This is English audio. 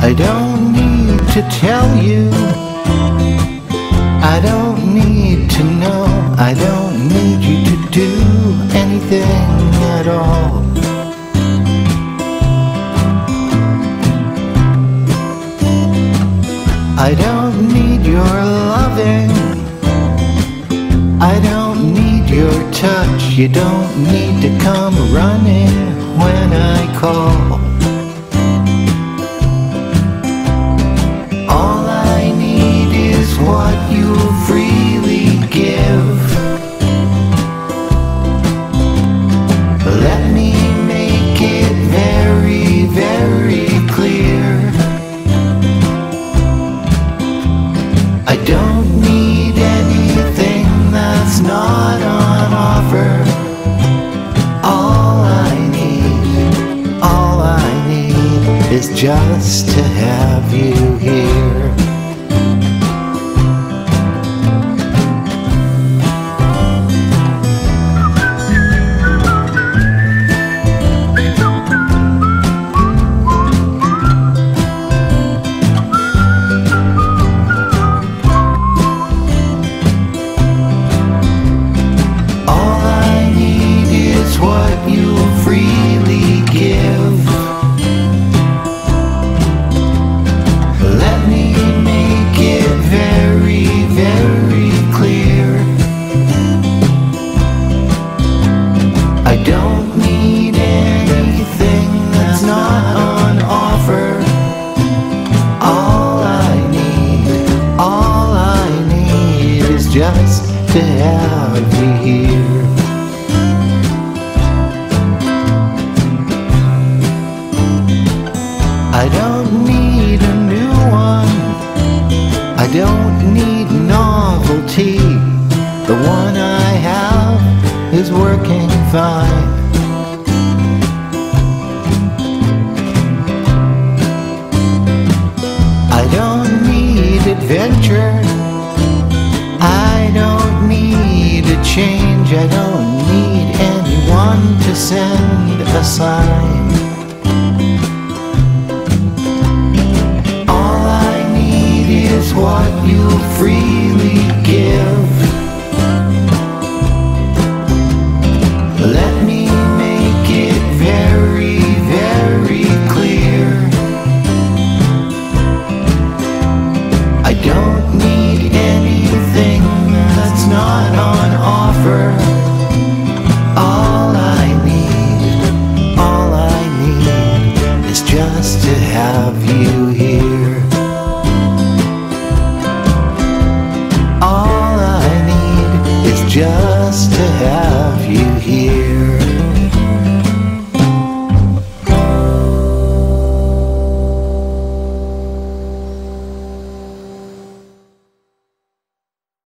I don't need to tell you. I don't need to know. I don't need you to do anything at all. I don't need your loving. I don't touch. You don't need to come running when I call. Is just to have you just to have you here. I don't need a new one. I don't need novelty. The one I have is working fine. I don't need adventure. Change. I don't need anyone to send a sign. All I need is what you freely give. Let me make it very, very clear. I don't need Just to have you here.